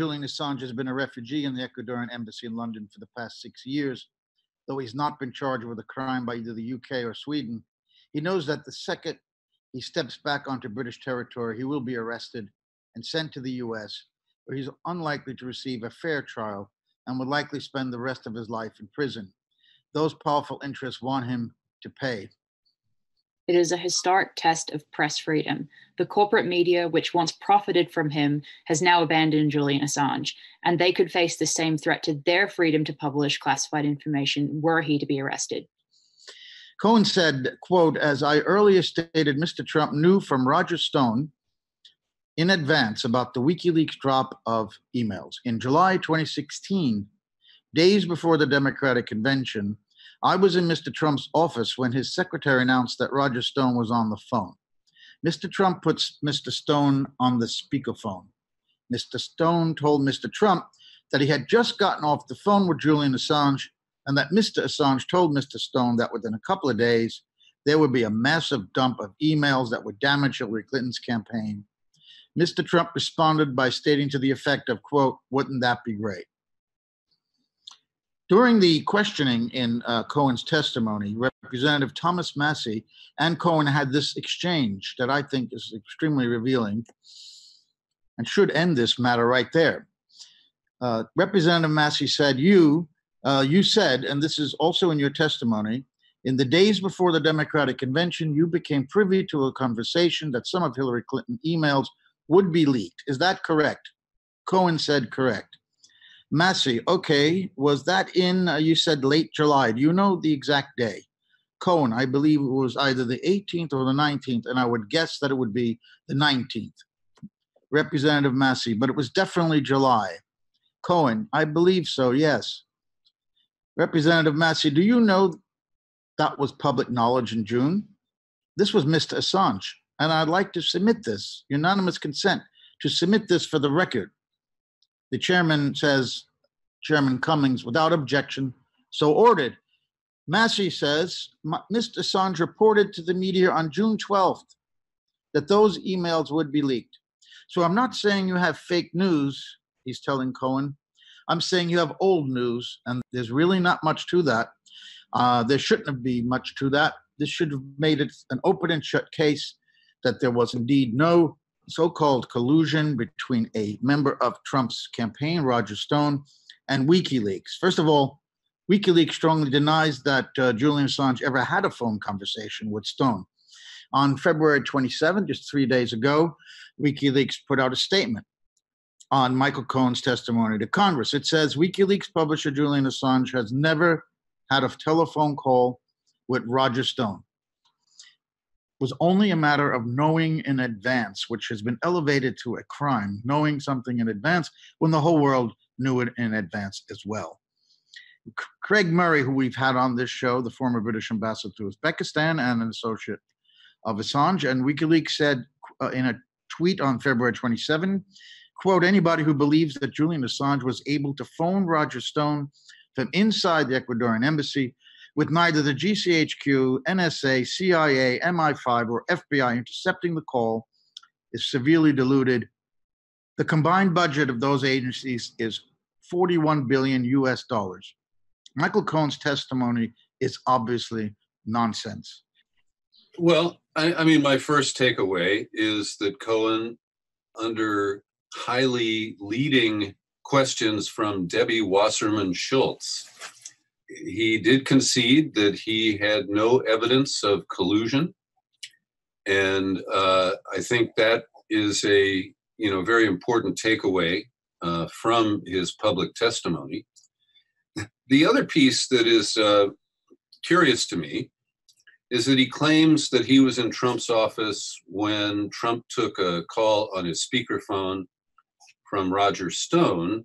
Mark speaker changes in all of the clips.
Speaker 1: Julian Assange has been a refugee in the Ecuadorian embassy in London for the past six years, though he's not been charged with a crime by either the UK or Sweden, he knows that the second he steps back onto British territory, he will be arrested and sent to the US, where he's unlikely to receive a fair trial and would likely spend the rest of his life in prison. Those powerful interests want him to pay.
Speaker 2: It is a historic test of press freedom. The corporate media, which once profited from him, has now abandoned Julian Assange, and they could face the same threat to their freedom to publish classified information were he to be arrested.
Speaker 1: Cohen said, quote, as I earlier stated, Mr. Trump knew from Roger Stone in advance about the WikiLeaks drop of emails. In July 2016, days before the Democratic convention, I was in Mr. Trump's office when his secretary announced that Roger Stone was on the phone. Mr. Trump puts Mr. Stone on the speakerphone. Mr. Stone told Mr. Trump that he had just gotten off the phone with Julian Assange and that Mr. Assange told Mr. Stone that within a couple of days, there would be a massive dump of emails that would damage Hillary Clinton's campaign. Mr. Trump responded by stating to the effect of, quote, wouldn't that be great? During the questioning in uh, Cohen's testimony, Representative Thomas Massie and Cohen had this exchange that I think is extremely revealing and should end this matter right there. Uh, Representative Massie said, "You, uh, you said, and this is also in your testimony, in the days before the Democratic convention, you became privy to a conversation that some of Hillary Clinton emails would be leaked. Is that correct?" Cohen said, "Correct." Massie, okay, was that in, uh, you said late July. Do you know the exact day? Cohen, I believe it was either the 18th or the 19th, and I would guess that it would be the 19th. Representative Massie, but it was definitely July. Cohen, I believe so, yes. Representative Massie, do you know that was public knowledge in June? This was Mr. Assange, and I'd like to submit this, unanimous consent, to submit this for the record. The chairman says, Chairman Cummings, without objection, so ordered. Massie says, Mr. Assange reported to the media on June 12th that those emails would be leaked. So I'm not saying you have fake news, he's telling Cohen. I'm saying you have old news, and there's really not much to that. Uh, there shouldn't be much to that. This should have made it an open and shut case that there was indeed no so called collusion between a member of Trump's campaign, Roger Stone, and WikiLeaks. First of all, WikiLeaks strongly denies that uh, Julian Assange ever had a phone conversation with Stone. On February 27, just three days ago, WikiLeaks put out a statement on Michael Cohen's testimony to Congress. It says WikiLeaks publisher Julian Assange has never had a telephone call with Roger Stone was only a matter of knowing in advance, which has been elevated to a crime, knowing something in advance when the whole world knew it in advance as well. Craig Murray, who we've had on this show, the former British ambassador to Uzbekistan and an associate of Assange, and WikiLeaks said uh, in a tweet on February 27, quote, anybody who believes that Julian Assange was able to phone Roger Stone from inside the Ecuadorian embassy with neither the GCHQ, NSA, CIA, MI5, or FBI intercepting the call is severely diluted. The combined budget of those agencies is 41 billion US dollars. Michael Cohen's testimony is obviously nonsense.
Speaker 3: Well, I, I mean, my first takeaway is that Cohen, under highly leading questions from Debbie Wasserman Schultz, he did concede that he had no evidence of collusion, and uh, I think that is a you know very important takeaway uh, from his public testimony. The other piece that is uh, curious to me is that he claims that he was in Trump's office when Trump took a call on his speakerphone from Roger Stone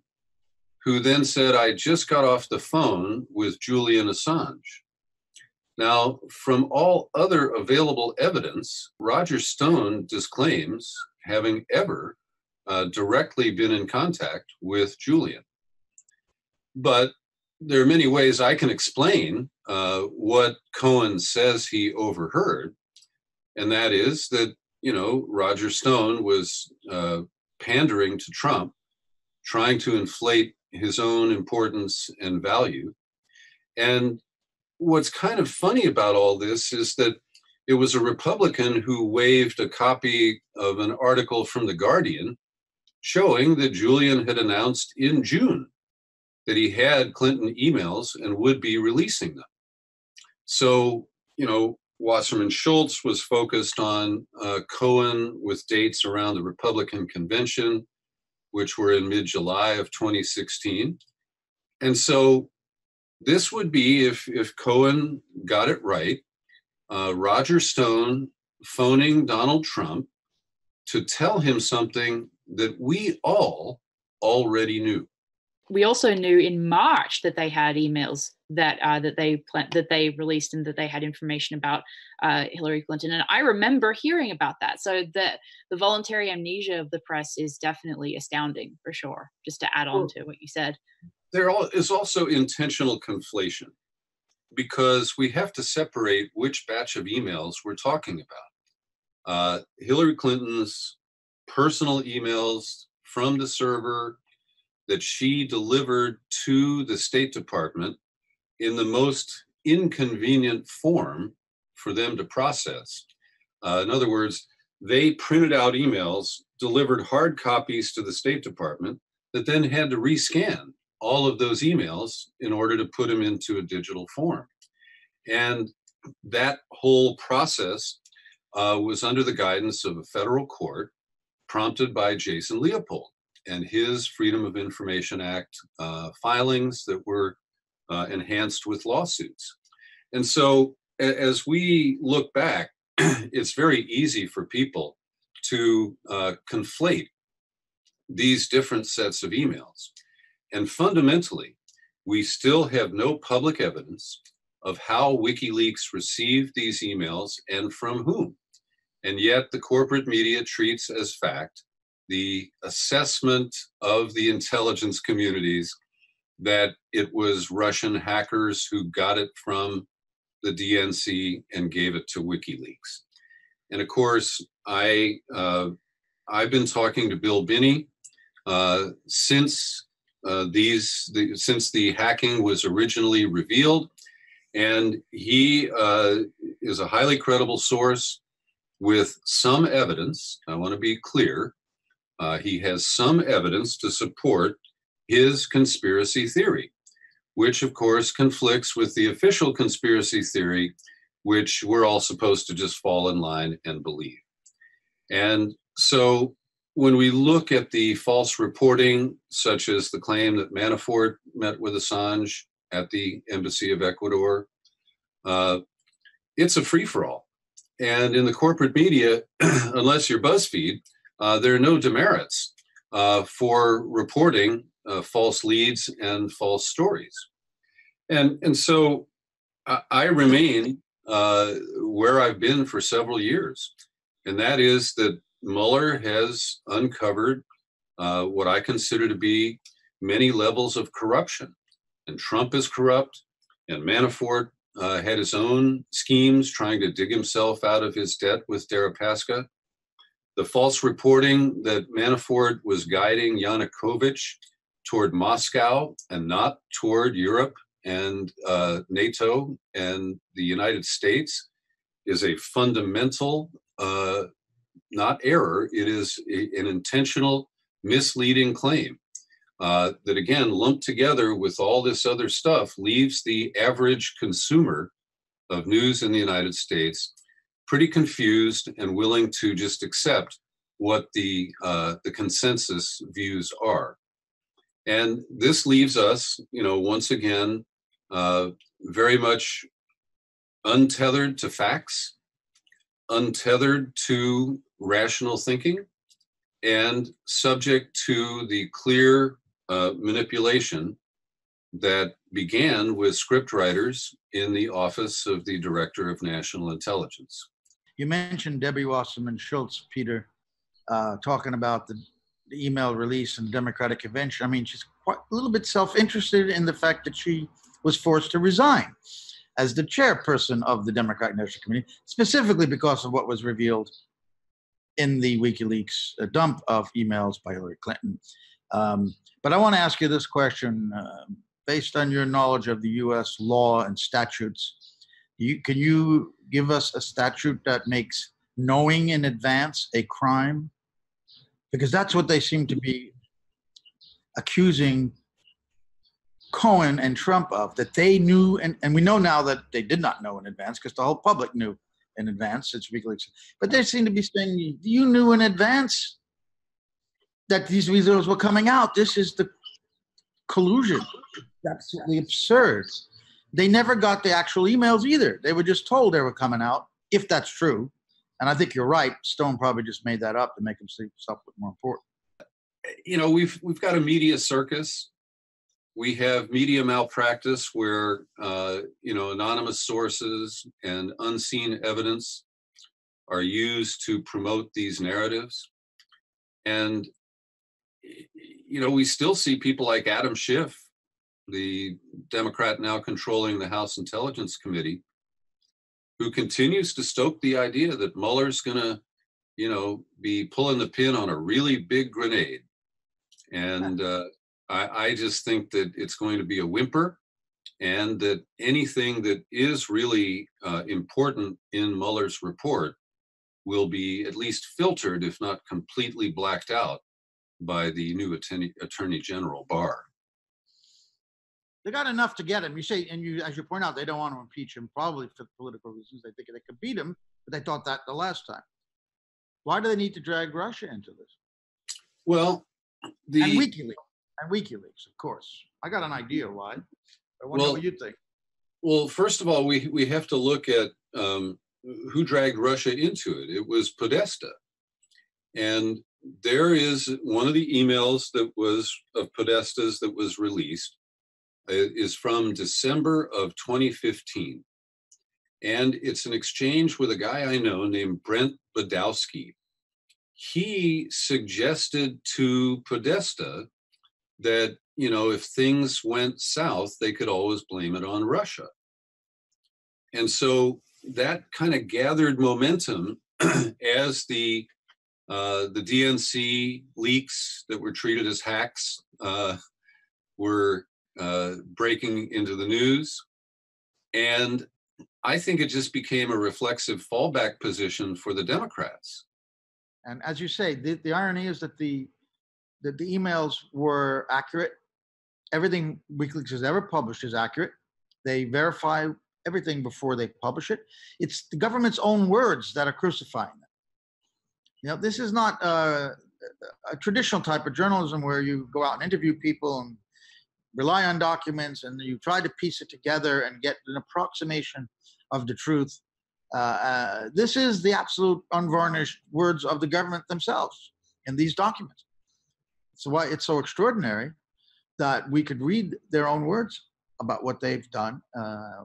Speaker 3: who then said, I just got off the phone with Julian Assange. Now, from all other available evidence, Roger Stone disclaims having ever uh, directly been in contact with Julian. But there are many ways I can explain uh, what Cohen says he overheard, and that is that, you know, Roger Stone was uh, pandering to Trump trying to inflate his own importance and value. And what's kind of funny about all this is that it was a Republican who waved a copy of an article from The Guardian showing that Julian had announced in June that he had Clinton emails and would be releasing them. So, you know, Wasserman Schultz was focused on uh, Cohen with dates around the Republican convention, which were in mid July of 2016. And so this would be, if, if Cohen got it right, uh, Roger Stone phoning Donald Trump to tell him something that we all already knew.
Speaker 2: We also knew in March that they had emails that uh, that they pl- that they released and that they had information about uh, Hillary Clinton, and I remember hearing about that. So the the voluntary amnesia of the press is definitely astounding for sure. Just to add on well, to what you said,
Speaker 3: there is also intentional conflation because we have to separate which batch of emails we're talking about. Uh, Hillary Clinton's personal emails from the server that she delivered to the State Department in the most inconvenient form for them to process. Uh, in other words, they printed out emails, delivered hard copies to the State Department that then had to rescan all of those emails in order to put them into a digital form. And that whole process uh, was under the guidance of a federal court prompted by Jason Leopold and his Freedom of Information Act uh, filings that were uh, enhanced with lawsuits. And so a- as we look back, it's very easy for people to uh, conflate these different sets of emails. And fundamentally, we still have no public evidence of how WikiLeaks received these emails and from whom. And yet the corporate media treats as fact the assessment of the intelligence communities that it was Russian hackers who got it from the DNC and gave it to WikiLeaks. And of course, I uh, I've been talking to Bill Binney uh, since uh, these the, since the hacking was originally revealed, and he uh, is a highly credible source with some evidence. I want to be clear. Uh, he has some evidence to support his conspiracy theory, which of course conflicts with the official conspiracy theory, which we're all supposed to just fall in line and believe. And so when we look at the false reporting, such as the claim that Manafort met with Assange at the Embassy of Ecuador, uh, it's a free for all. And in the corporate media, unless you're BuzzFeed, uh, there are no demerits uh, for reporting uh, false leads and false stories. And, and so I, I remain uh, where I've been for several years, and that is that Mueller has uncovered uh, what I consider to be many levels of corruption. And Trump is corrupt, and Manafort had his own schemes trying to dig himself out of his debt with Deripaska. The false reporting that Manafort was guiding Yanukovych toward Moscow and not toward Europe and uh, NATO and the United States is a fundamental, uh, not error, it is a, an intentional misleading claim uh, that, again, lumped together with all this other stuff, leaves the average consumer of news in the United States pretty confused and willing to just accept what the uh, the consensus views are. And this leaves us, you know, once again, uh, very much untethered to facts, untethered to rational thinking, and subject to the clear uh, manipulation that began with scriptwriters in the office of the Director of National Intelligence.
Speaker 1: You mentioned Debbie Wasserman Schultz, Peter, uh, talking about the the email release and the Democratic convention. I mean, she's quite a little bit self-interested in the fact that she was forced to resign as the chairperson of the Democratic National Committee, specifically because of what was revealed in the WikiLeaks uh, dump of emails by Hillary Clinton. Um, But I want to ask you this question uh, based on your knowledge of the US law and statutes. You, can you give us a statute that makes knowing in advance a crime? Because that's what they seem to be accusing Cohen and Trump of, that they knew, and, and we know now that they did not know in advance because the whole public knew in advance. It's WikiLeaks. But they seem to be saying, you knew in advance that these videos were coming out. This is the collusion. Absolutely absurd. They never got the actual emails either. They were just told they were coming out, if that's true. And I think you're right. Stone probably just made that up to make himself look more important.
Speaker 3: You know, we've we've got a media circus. We have media malpractice where uh, you know anonymous sources and unseen evidence are used to promote these narratives. And you know, we still see people like Adam Schiff, the Democrat now controlling the House Intelligence Committee, who continues to stoke the idea that Mueller's going to, you know, be pulling the pin on a really big grenade. And uh, I, I just think that it's going to be a whimper and that anything that is really uh, important in Mueller's report will be at least filtered, if not completely blacked out, by the new attorney, attorney general Barr.
Speaker 1: They got enough to get him. You say, and you, as you point out, they don't want to impeach him, probably for political reasons. They think they could beat him, but they thought that the last time. Why do they need to drag Russia into this?
Speaker 3: Well, the
Speaker 1: and WikiLeaks and WikiLeaks, of course. I got an idea why. I wonder well, what you think.
Speaker 3: Well, first of all, we we have to look at um, who dragged Russia into it. It was Podesta, and there is one of the emails that was of Podesta's that was released is from December of 2015. And it's an exchange with a guy I know named Brent Budowsky. He suggested to Podesta that, you know, if things went south, they could always blame it on Russia. And so that kind of gathered momentum as the uh, the DNC leaks that were treated as hacks uh, were uh, breaking into the news. And I think it just became a reflexive fallback position for the Democrats.
Speaker 1: And as you say, the, the irony is that the that the emails were accurate. Everything WikiLeaks has ever published is accurate. They verify everything before they publish it. It's the government's own words that are crucifying them. You know, this is not a, a traditional type of journalism where you go out and interview people and rely on documents and you try to piece it together and get an approximation of the truth. Uh, uh, this is the absolute unvarnished words of the government themselves in these documents. So why it's so extraordinary that we could read their own words about what they've done, uh,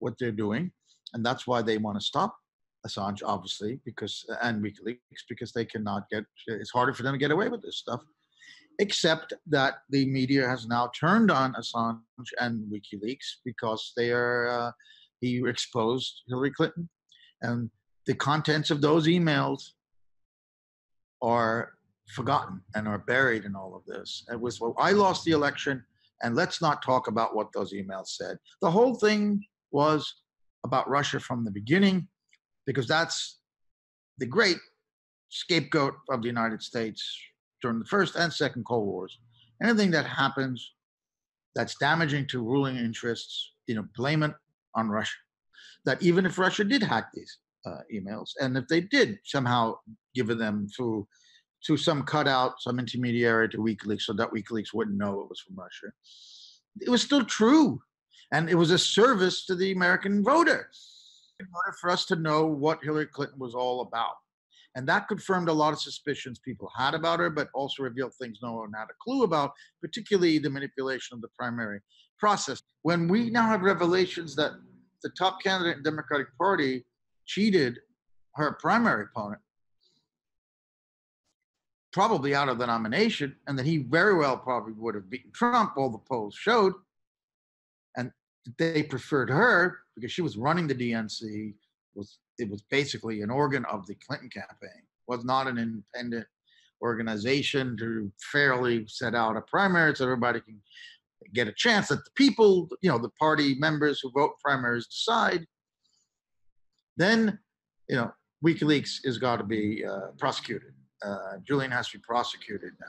Speaker 1: what they're doing, and that's why they want to stop Assange, obviously, because and WikiLeaks because they cannot get. It's harder for them to get away with this stuff, except that the media has now turned on Assange and WikiLeaks because they are. Uh, he exposed Hillary Clinton, and the contents of those emails are forgotten and are buried in all of this. It was well, I lost the election, and let's not talk about what those emails said. The whole thing was about Russia from the beginning because that's the great scapegoat of the United States during the first and second Cold Wars. Anything that happens that's damaging to ruling interests, you know, blame it on Russia. That even if Russia did hack these uh, emails, and if they did somehow give them through to some cutout, some intermediary to WikiLeaks, so that WikiLeaks wouldn't know it was from Russia, it was still true, and it was a service to the American voter in order for us to know what Hillary Clinton was all about. And that confirmed a lot of suspicions people had about her, but also revealed things no one had a clue about, particularly the manipulation of the primary process. When we now have revelations that the top candidate in the Democratic Party cheated her primary opponent, probably out of the nomination, and that he very well probably would have beaten Trump, all the polls showed, and they preferred her because she was running the DNC. Was it was basically an organ of the Clinton campaign. Was not an independent organization to fairly set out a primary so everybody can get a chance that the people, you know, the party members who vote primaries decide, then, you know, WikiLeaks has got to be uh, prosecuted. Uh, Julian has to be prosecuted now.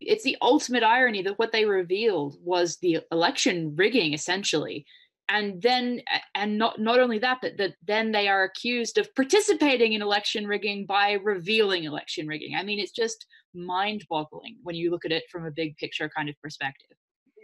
Speaker 2: It's the ultimate irony that what they revealed was the election rigging, essentially. And then, and not not only that, but that then they are accused of participating in election rigging by revealing election rigging. I mean, it's just mind-boggling when you look at it from a big picture kind of perspective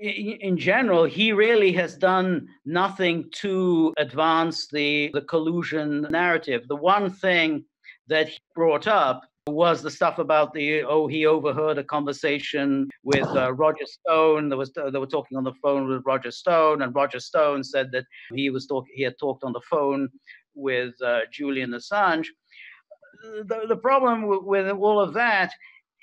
Speaker 4: in general, he really has done nothing to advance the, the collusion narrative. The one thing that he brought up was the stuff about the oh he overheard a conversation with uh, Roger Stone. There was they were talking on the phone with Roger Stone, and Roger Stone said that he was talk he had talked on the phone with uh, Julian Assange. The, the problem with, with all of that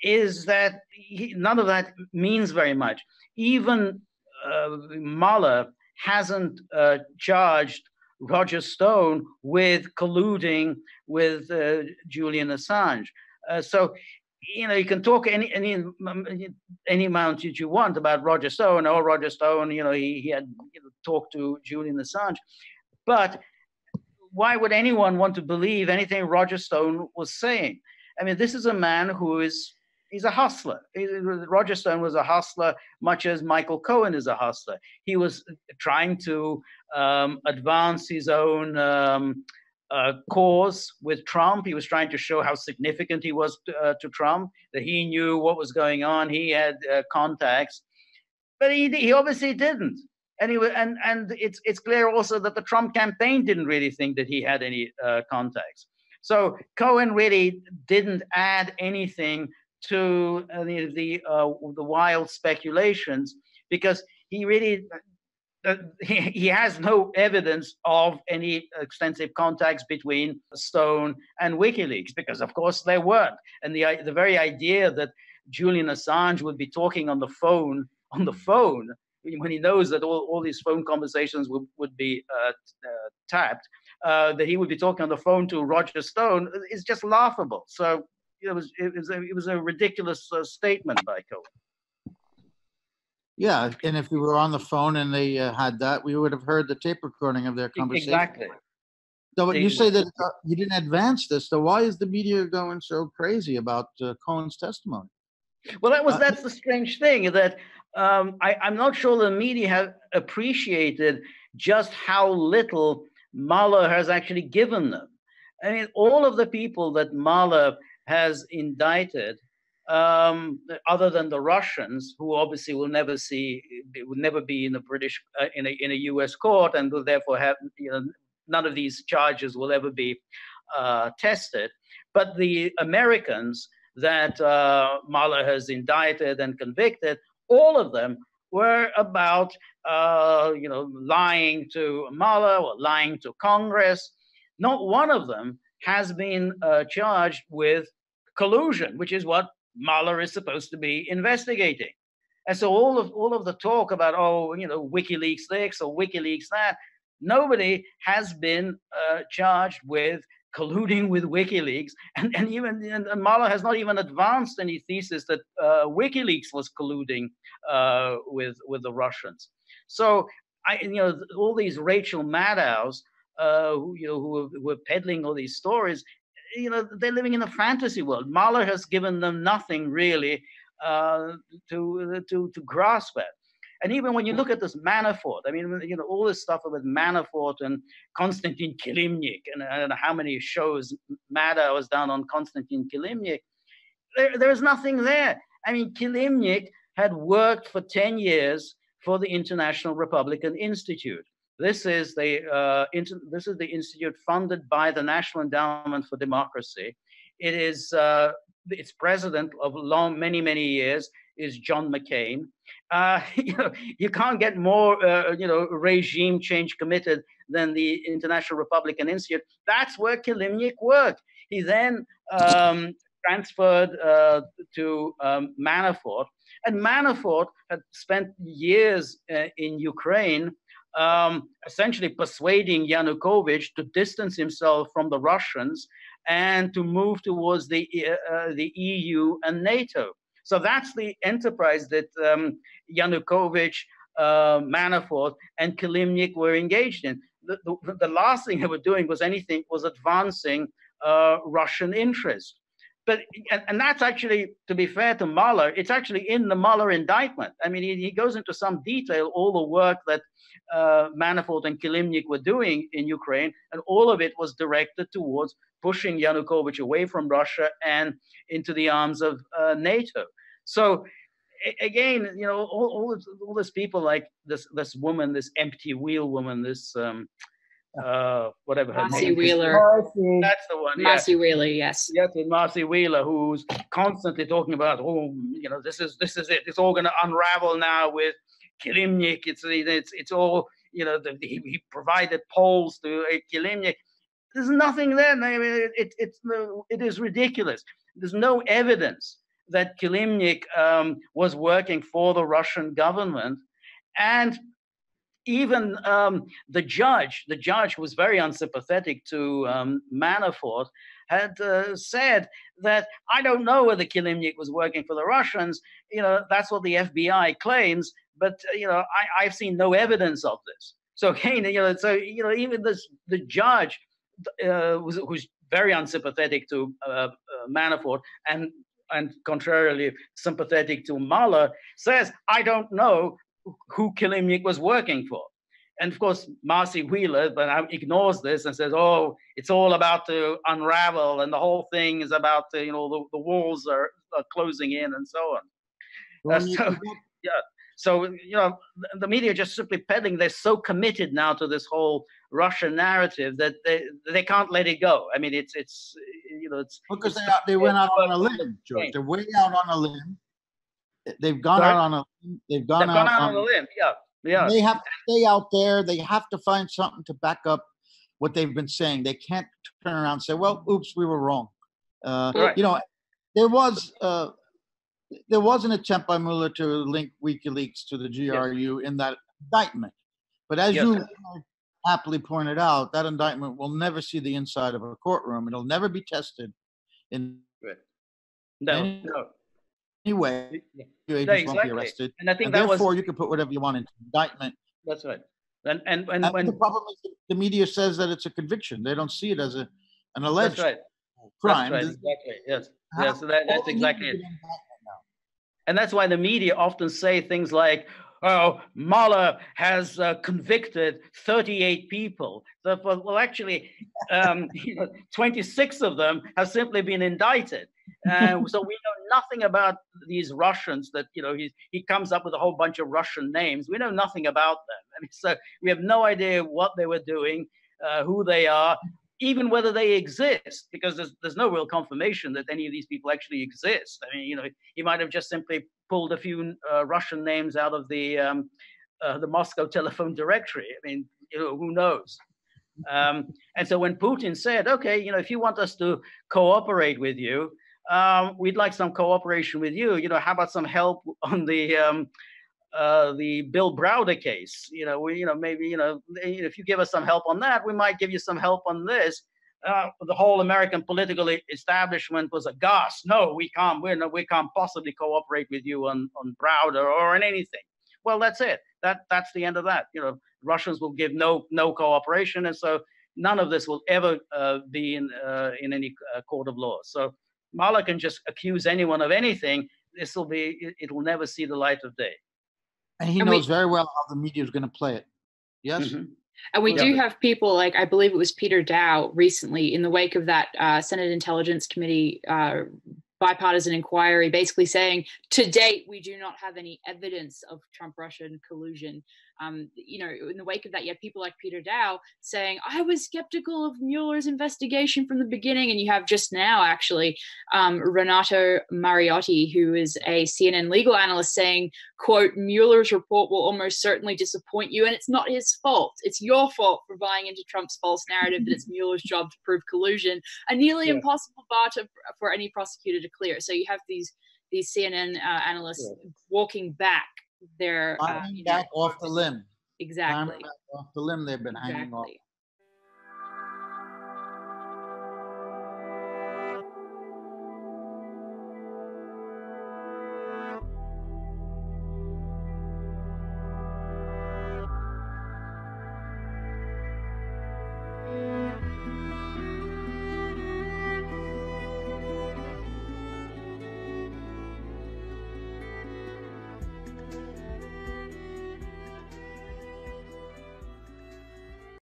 Speaker 4: is that he, none of that means very much even uh, Mueller hasn't uh, charged Roger Stone with colluding with uh, Julian Assange. Uh, so, you know, you can talk any any any amount that you want about Roger Stone. Oh, Roger Stone, you know, he, he had you know, talked to Julian Assange, but why would anyone want to believe anything Roger Stone was saying? I mean, this is a man who is he's a hustler. Roger Stone was a hustler, much as Michael Cohen is a hustler. He was trying to um, advance his own um, uh, cause with Trump. He was trying to show how significant he was to, uh, to Trump, that he knew what was going on, he had uh, contacts, but he, he obviously didn't. And, he, and, and it's, it's clear also that the Trump campaign didn't really think that he had any uh, contacts. So Cohen really didn't add anything to uh, the the, uh, the wild speculations because he really uh, he, has no evidence of any extensive contacts between Stone and WikiLeaks because of course there weren't and the the very idea that Julian Assange would be talking on the phone on the phone when he knows that all, all these phone conversations would, would be uh, uh, tapped, uh, that he would be talking on the phone to Roger Stone is just laughable. So it was it was a, it was a ridiculous uh, statement by Cohen.
Speaker 1: Yeah, and if we were on the phone and they uh, had that, we would have heard the tape recording of their conversation.
Speaker 4: Exactly.
Speaker 1: So, but you say that uh, you didn't advance this. So, why is the media going so crazy about uh, Cohen's testimony?
Speaker 4: Well, that was uh, that's the strange thing that um, I, I'm not sure the media have appreciated just how little Mueller has actually given them. I mean, all of the people that Mueller has indicted, um, other than the Russians, who obviously will never see, will never be in a British, uh, in a in a U.S. court, and will therefore have, you know, none of these charges will ever be uh, tested. But the Americans that uh, Mueller has indicted and convicted, all of them were about, uh, you know, lying to Mueller or lying to Congress. Not one of them has been uh, charged with collusion, which is what Mueller is supposed to be investigating. And so all of all of the talk about oh you know WikiLeaks this or WikiLeaks that, nobody has been uh, charged with colluding with WikiLeaks, and and even and Mueller has not even advanced any thesis that uh, WikiLeaks was colluding uh, with with the Russians. So I you know all these Rachel Maddows. Uh, who you know who were peddling all these stories you know, they're living in a fantasy world. Mueller has given them nothing really uh, to, to, to grasp at. And even when you look at this Manafort, I mean, you know, all this stuff about Manafort and Konstantin Kilimnik and, and how many shows Maddow was done on Konstantin Kilimnik, there, there's nothing there. I mean, Kilimnik had worked for 10 years for the International Republican Institute. This is the uh, this is the institute funded by the National Endowment for Democracy. It is uh, its president of long many many years is John McCain. Uh, you know, you can't get more uh, you know regime change committed than the International Republican Institute. That's where Kilimnik worked. He then um, transferred uh, to um, Manafort, and Manafort had spent years uh, in Ukraine um, essentially persuading Yanukovych to distance himself from the Russians and to move towards the, uh, uh the EU and NATO. So that's the enterprise that um, Yanukovych, uh, Manafort, and Kilimnik were engaged in. The, the, the, last thing they were doing was anything was advancing uh, Russian interest. But and, and, that's actually, to be fair to Mueller, it's actually in the Mueller indictment. I mean, he, he goes into some detail all the work that uh, Manafort and Kilimnik were doing in Ukraine, and all of it was directed towards pushing Yanukovych away from Russia and into the arms of uh, NATO. So again, you know, all, all, all this people like this this woman, this empty wheel woman, this um, uh, whatever her
Speaker 2: Marcy
Speaker 4: name
Speaker 2: Wheeler.
Speaker 4: Marcy. That's the one.
Speaker 2: Marcy Wheeler, yes.
Speaker 4: Yes, Marcy Wheeler, who's constantly talking about, oh, you know, this is this is it. It's all going to unravel now with Kilimnik. It's it's it's all you know. The, he, he provided polls to uh, Kilimnik. There's nothing there. I mean, it, it, it's it is ridiculous. There's no evidence that Kilimnik um, was working for the Russian government, and even um, the judge, the judge was very unsympathetic to um, Manafort, had uh, said that I don't know whether Kilimnik was working for the Russians. You know, that's what the FBI claims, but uh, you know, I, have seen no evidence of this. So again, you know, so you know, even this the judge uh, was who's very unsympathetic to uh, uh, Manafort and and contrarily sympathetic to Mueller, says, I don't know who Kilimnik was working for. And of course, Marcy Wheeler but ignores this and says, "Oh, it's all about to unravel, and the whole thing is about to, you know the, the walls are, are closing in and so on." Well, uh, so, yeah, so you know the media just simply peddling. They're so committed now to this whole Russian narrative that they they can't let it go. I mean, it's it's you know it's
Speaker 1: because
Speaker 4: it's,
Speaker 1: they, they went out on a limb, George. They're way out on a limb They've gone Sorry? out on a they've gone,
Speaker 4: they've
Speaker 1: out,
Speaker 4: gone out on, a limb. Yeah, yeah.
Speaker 1: They have to stay out there. They have to find something to back up what they've been saying. They can't turn around and say, "Well, oops, we were wrong." Uh, right. You know, there was uh, there was an attempt by Mueller to link WikiLeaks to the GRU yes. in that indictment, but as yes. you happily pointed out, that indictment will never see the inside of a courtroom. It'll never be tested in.
Speaker 4: Right. No, no
Speaker 1: anyway,
Speaker 4: yeah.
Speaker 1: agents exactly. won't be arrested.
Speaker 4: And I think
Speaker 1: and
Speaker 4: that
Speaker 1: therefore
Speaker 4: was,
Speaker 1: you can put whatever you want into indictment.
Speaker 4: That's right. And and and, and when
Speaker 1: the problem is the media says that it's a conviction. They don't see it as a an alleged
Speaker 4: that's right.
Speaker 1: crime.
Speaker 4: That's right. Exactly. Yes. How, yes. So that, that's exactly it. And that's why the media often say things like, oh, Mueller has uh, convicted 38 people. So, well, actually, um, 26 of them have simply been indicted. Uh, so we know nothing about these Russians that, you know, he, he comes up with a whole bunch of Russian names. We know nothing about them. I mean, so we have no idea what they were doing, uh, who they are, even whether they exist, because there's, there's no real confirmation that any of these people actually exist. I mean, you know, he might have just simply pulled a few uh, Russian names out of the, um, uh, the Moscow telephone directory. I mean, you know, who knows? Um, and so when Putin said, okay, you know, if you want us to cooperate with you, um, we'd like some cooperation with you. You know, how about some help on the um, uh, the Bill Browder case? You know, we, you know, maybe you know, if you give us some help on that, we might give you some help on this. Uh, the whole American political establishment was aghast. No, we can't. We're no, we can't possibly cooperate with you on on Browder or on anything. Well, that's it. That that's the end of that. You know, Russians will give no no cooperation, and so none of this will ever uh, be in uh, in any uh, court of law. So Mueller can just accuse anyone of anything. This will be, it will never see the light of day.
Speaker 1: And he and knows we, very well how the media is going to play it. Yes. Mm-hmm.
Speaker 2: And we yeah. do have people like I believe it was Peter Daou recently in the wake of that uh, Senate Intelligence Committee uh, bipartisan inquiry, basically saying to date we do not have any evidence of Trump Russian collusion um, you know, in the wake of that, you have people like Peter Daou saying, I was skeptical of Mueller's investigation from the beginning. And you have just now, actually, um, Renato Mariotti, who is a CNN legal analyst, saying, quote, Mueller's report will almost certainly disappoint you. And it's not his fault. It's your fault for buying into Trump's false narrative that it's Mueller's job to prove collusion, a nearly yeah. impossible bar to, for any prosecutor to clear. So you have these these CNN uh, analysts yeah. walking back their
Speaker 1: uh, back off the limb.
Speaker 2: Exactly.
Speaker 1: off the limb they've been exactly. hanging off.